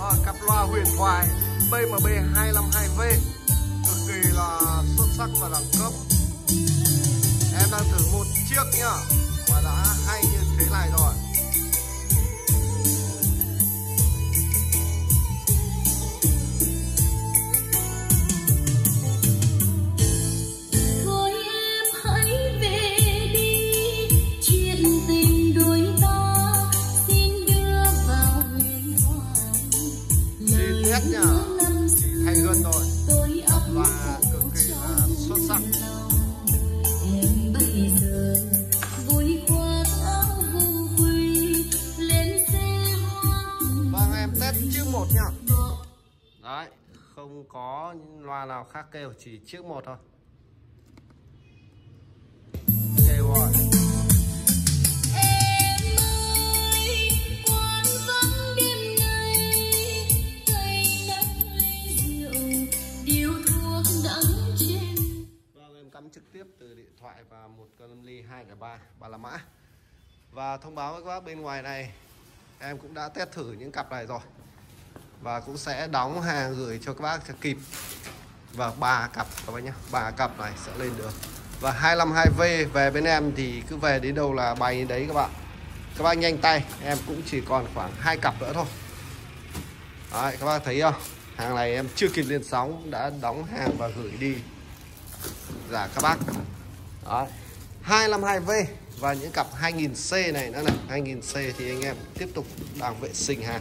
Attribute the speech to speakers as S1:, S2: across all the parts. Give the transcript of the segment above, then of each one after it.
S1: Ờ, à, cặp loa huyền thoại BMB 252V cực kỳ là xuất sắc và đẳng cấp. Em đang thử một chiếc nhá mà đã hay. Nét nhờ. Hay hơn rồi.
S2: Và cực kỳ là xuất sắc. Vâng em test chữ một
S1: nhá đấy, không có loa nào khác kêu, chỉ chữ một thôi. Trực tiếp từ điện thoại và một cân ly 203 ba là mã. Và thông báo với các bác bên ngoài này em cũng đã test thử những cặp này rồi. Và cũng sẽ đóng hàng gửi cho các bác cho kịp. Và ba cặp các bác nhé ba cặp này sẽ lên được. Và 252V về bên em thì cứ về đến đâu là bay đấy các bạn. Các bác nhanh tay em cũng chỉ còn khoảng hai cặp nữa thôi. Đấy, các bác thấy không? Hàng này em chưa kịp lên sóng đã đóng hàng và gửi đi giả các bác. Đấy 252V và những cặp 2000C này nữa này. 2000C thì anh em tiếp tục đang vệ sinh hàng.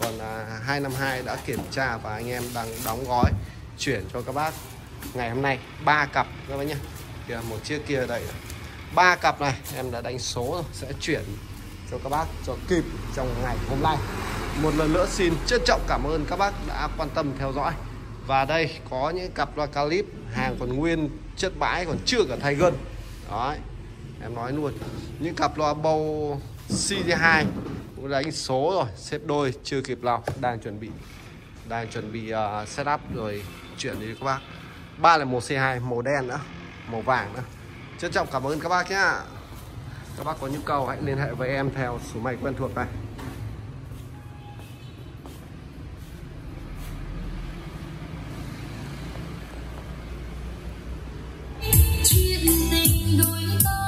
S1: Còn à, 252 đã kiểm tra và anh em đang đóng gói chuyển cho các bác. Ngày hôm nay ba cặp các bác nhé. Kìa một chiếc kia đây ba cặp này em đã đánh số rồi. Sẽ chuyển cho các bác cho kịp trong ngày hôm nay. Một lần nữa xin trân trọng cảm ơn các bác đã quan tâm theo dõi. Và đây có những cặp loa calip hàng còn nguyên chất bãi còn chưa cả thay gân đấy em nói luôn. Những cặp loa bầu CD2 cũng đánh số rồi xếp đôi chưa kịp lòng đang chuẩn bị đang chuẩn bị à, uh, setup rồi chuyển đi các bác. Ba là một C2 màu đen nữa màu vàng nữa. Trân trọng cảm ơn các bác nhá. Các bác có nhu cầu hãy liên hệ với em theo số máy quen thuộc này. đuôi tôi.